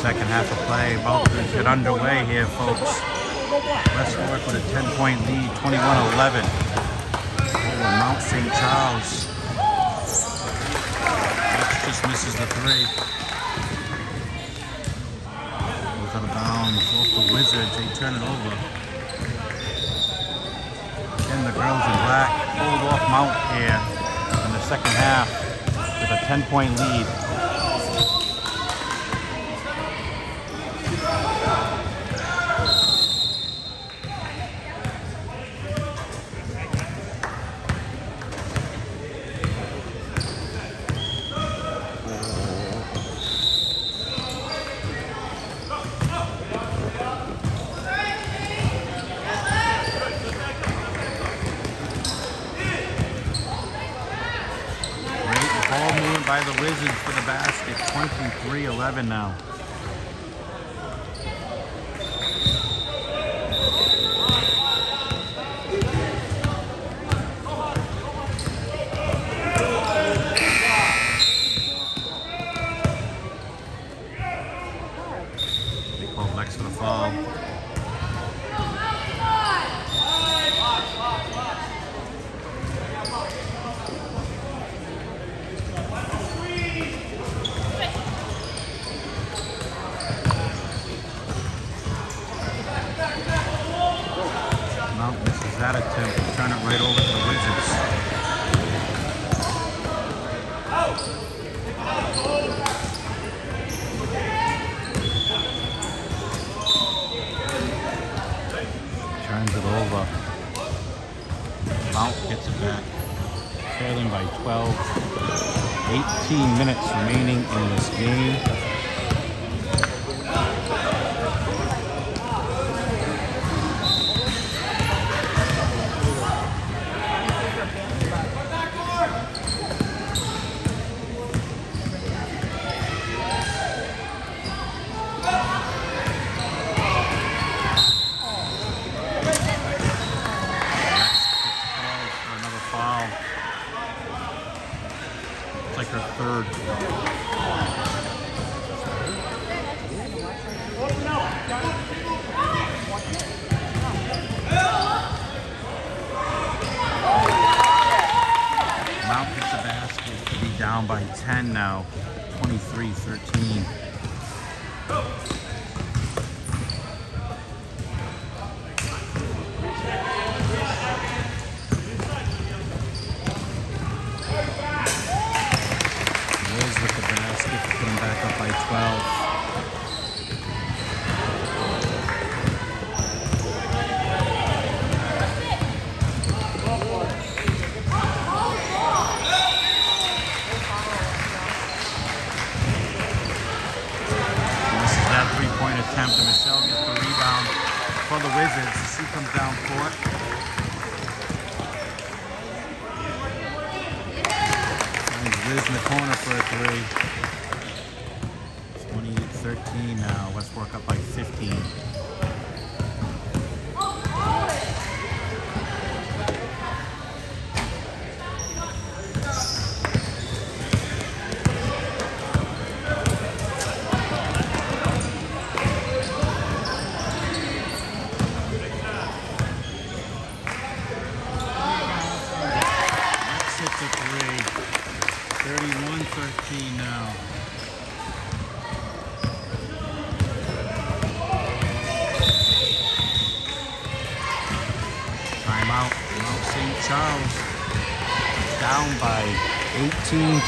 Second half of play to get underway here, folks. West Warwick with a 10-point lead, 21-11 over Mount St. Charles. Just misses the three. Goes out of bounds off the Wizards. They turn it over. Again, the girls in black pulled off Mount here in the second half with a 10-point lead. Great ball movement by the Wizards for the basket. 23-11 now.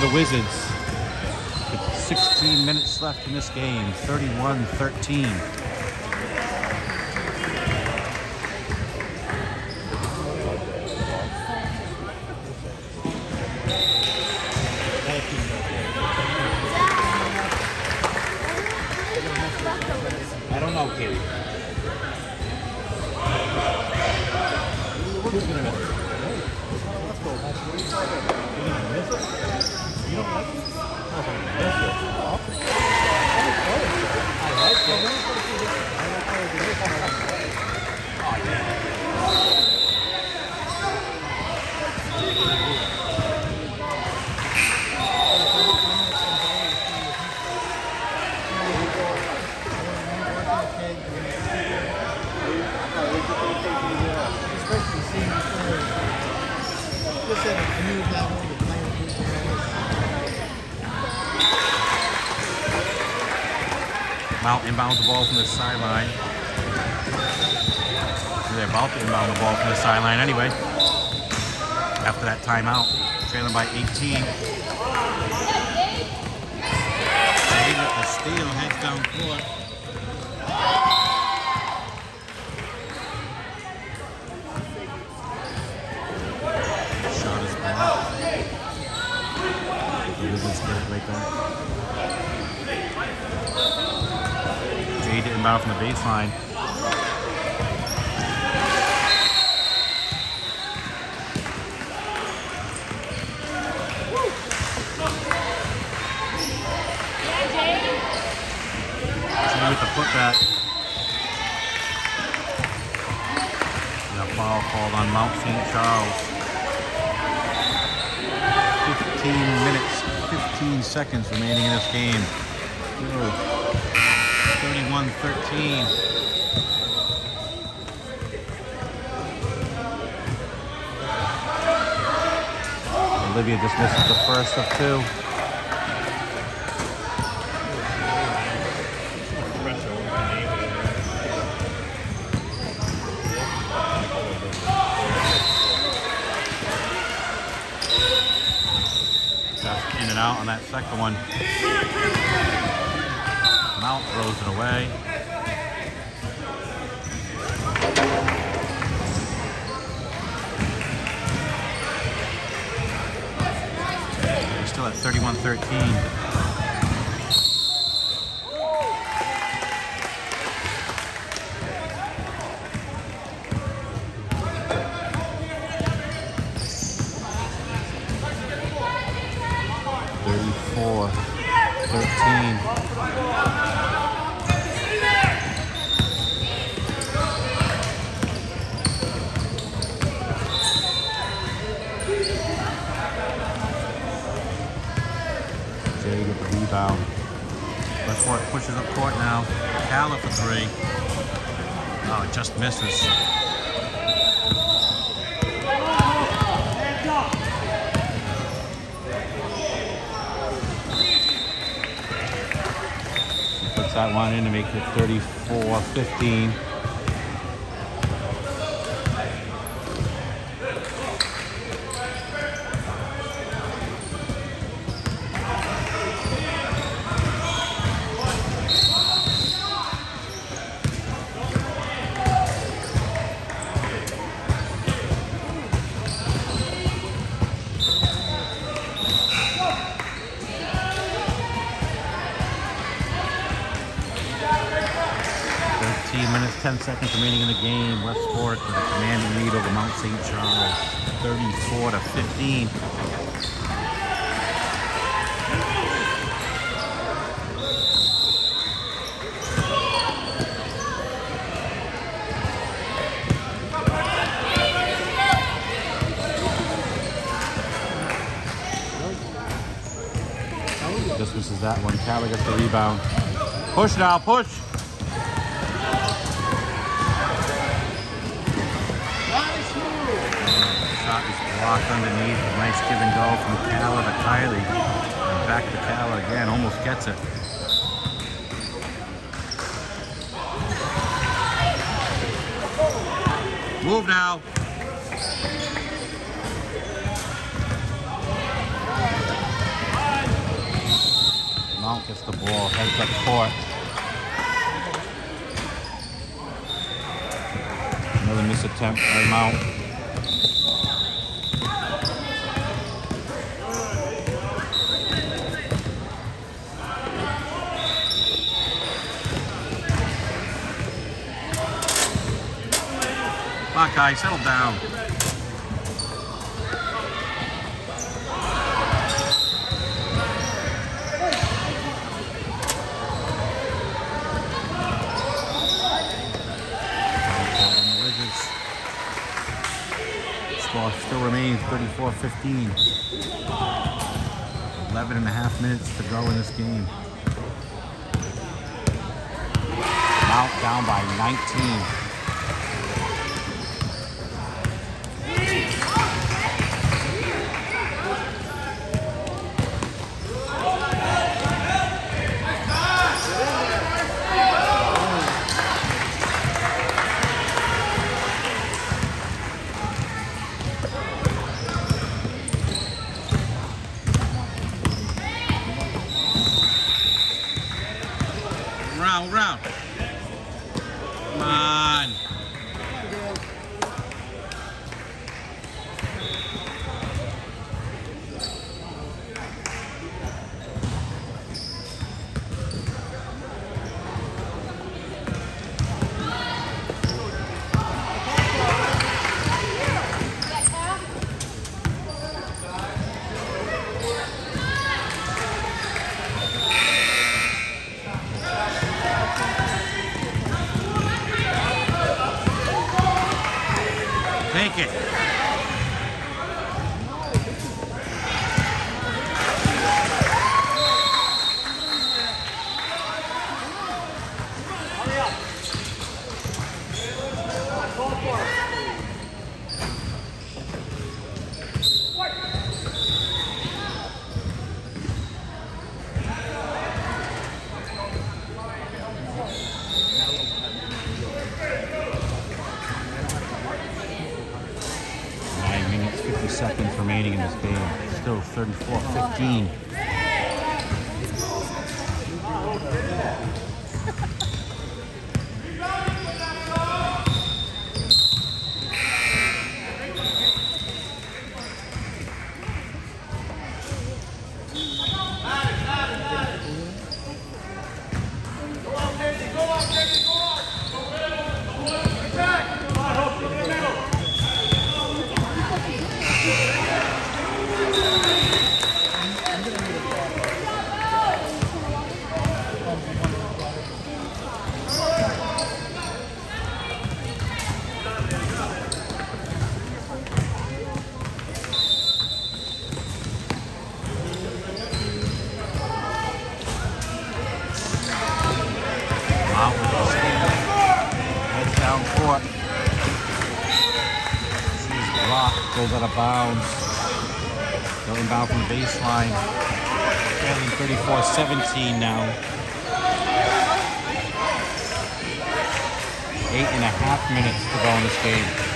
to the Wizards. 16 minutes left in this game, 31 13. Mount inbounds the ball from the sideline. They're about to inbound the ball from the sideline anyway. After that timeout, trailing by 18. Jade with the steal, heads down court. Shot is blocked. The Wizards get it right back. Jade to inbound from the baseline. With the putback. Got foul called on Mount St. Charles. 15 minutes, 15 seconds remaining in this game. Still 31-13. Olivia just misses the first of two. Just in and out on that second one. Mount throws it away. We're still at 31-13. Thirty-four, thirteen. Jay with the rebound. West Warwick pushes up court now. Calla for three. Oh, it just misses. She puts that one in to make it 34-15. Thirteen minutes, ten seconds remaining in the game. West Warwick with a commanding lead over Mount St. Charles, 34 to 15. Just misses that one. Calla gets the rebound. Push now, push. Shot is blocked underneath. A nice give and go from Calla to Kylie. And back to Calla again. Almost gets it. Move now. Mount gets the ball, heads up court. Another miss attempt by Mount. Buckeye, settle down. Still remains 34-15. 11 and a half minutes to go in this game. Mount down by 19. Seconds remaining in this game. Still 34-15. Out with the stand. Heads down court. Sees blocked, goes out of bounds. Going down from the baseline. Trailing 34-17 now. Eight and a half minutes to go in this game.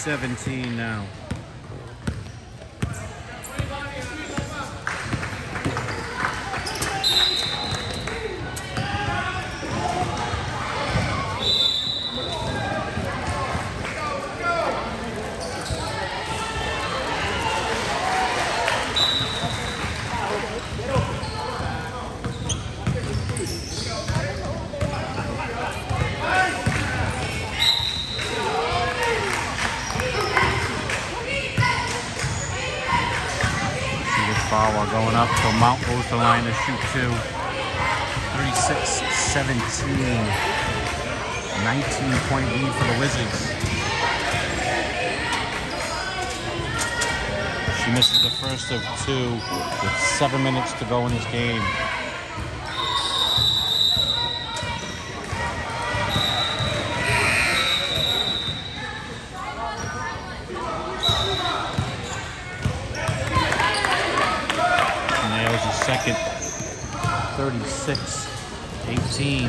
36-17 now. See this foul while going up, so Mount goes to line to shoot two. 36-17. 19 point lead for the Wizards. She misses the first of two with seven minutes to go in this game. Nails the second. 36 18.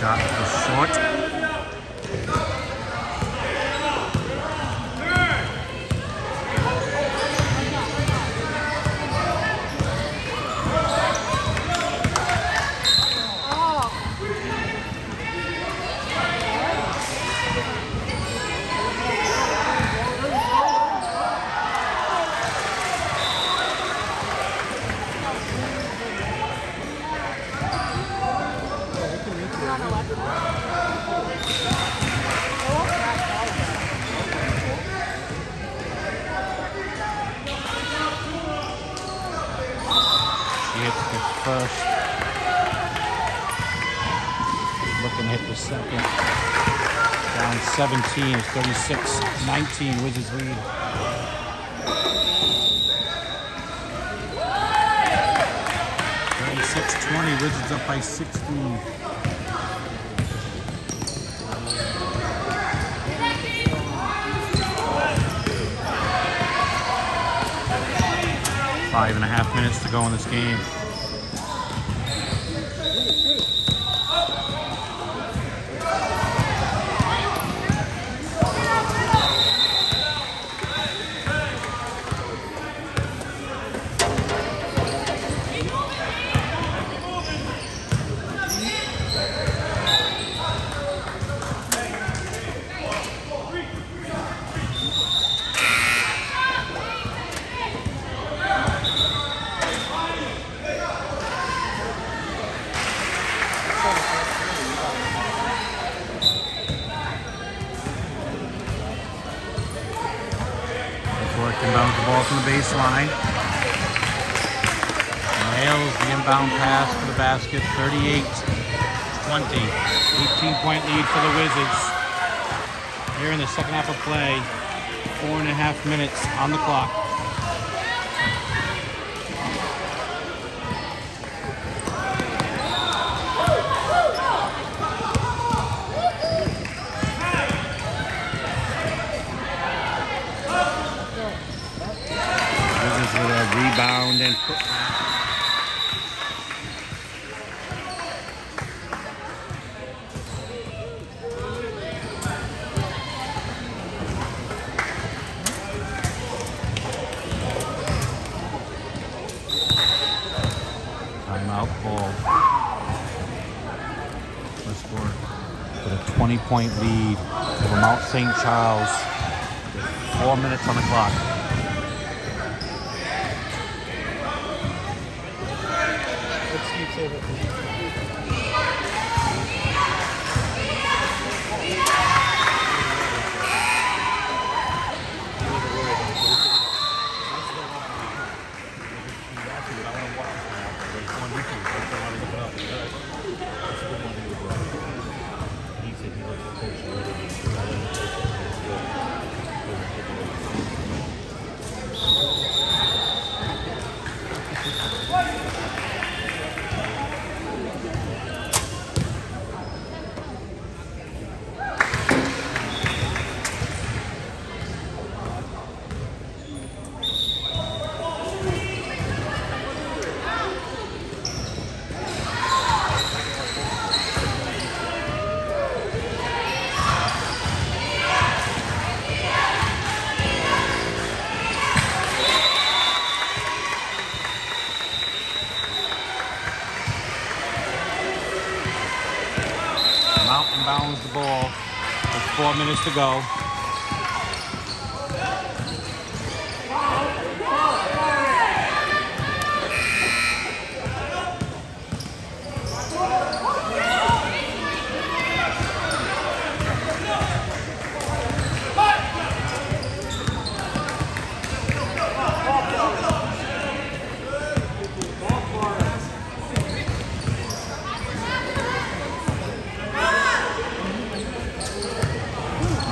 Shot is short. She hits the first. Looking to hit the second. Down 17, 36 19, Wizards lead. Twenty Wizards up by 16. Five and a half minutes to go in this game. Nails the inbound pass to the basket. 38 20. 18 point lead for the Wizards. Here in the second half of play. Four and a half minutes on the clock. Rebound and putback. 20 point lead over Mount St. Charles four minutes on the clock. Minutes to go.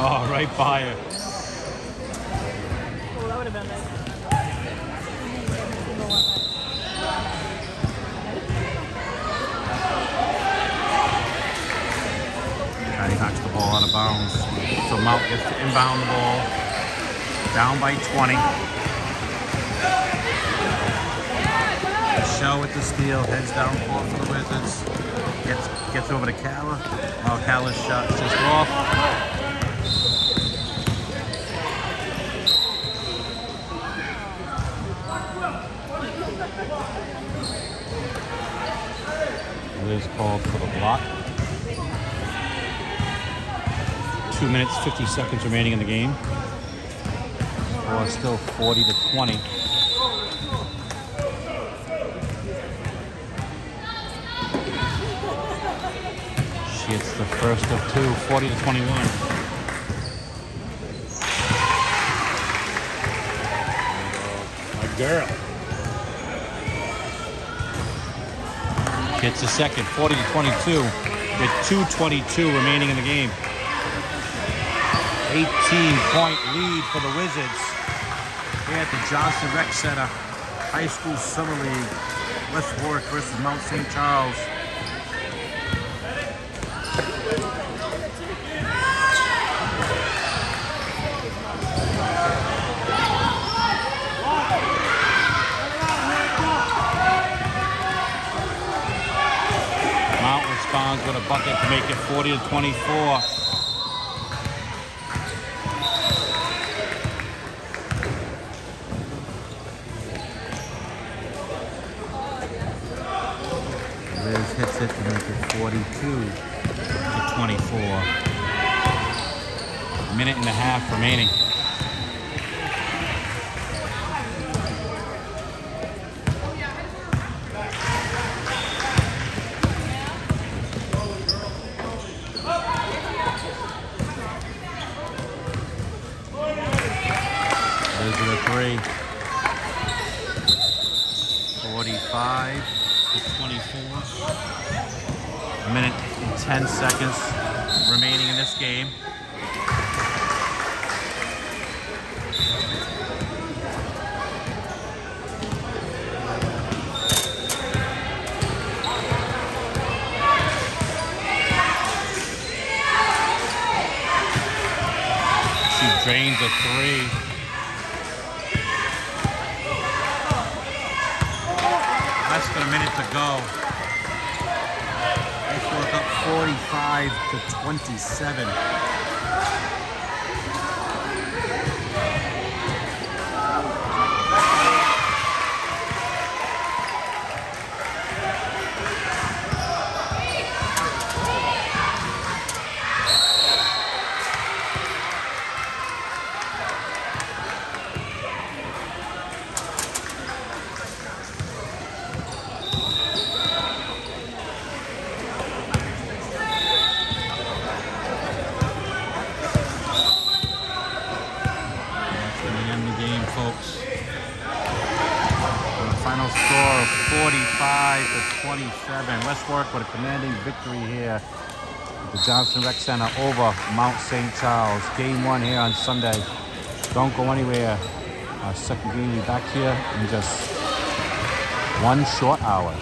Oh, right by it. Oh, that would have been nice. And he knocks the ball out of bounds. To inbound ball. Down by 20. Michelle with the steal. Heads down court for the Wizards. Gets gets over to Calla. Oh, Calla's shot just off. Liz called for the block. Two minutes, 50 seconds remaining in the game. Score still 40 to 20. She hits the first of two, 40 to 21. My girl. Hits the second, 40 to 22, with 2.22 remaining in the game. 18 point lead for the Wizards here at the Johnson Rec Center High School Summer League. West Warwick versus Mount St. Charles. Mount responds with a bucket to make it 40 to 24. Hits it it 42 to 24. A Minute and a half remaining. Liz with a three. 45 to 24. A minute and 10 seconds remaining in this game. She drains a three. Less than a minute to go. Iceberg up 45 to 27. Victory here at the Johnson Rec Center over Mount St. Charles. Game one here on Sunday. Don't go anywhere. Our second game back here in just one short hour.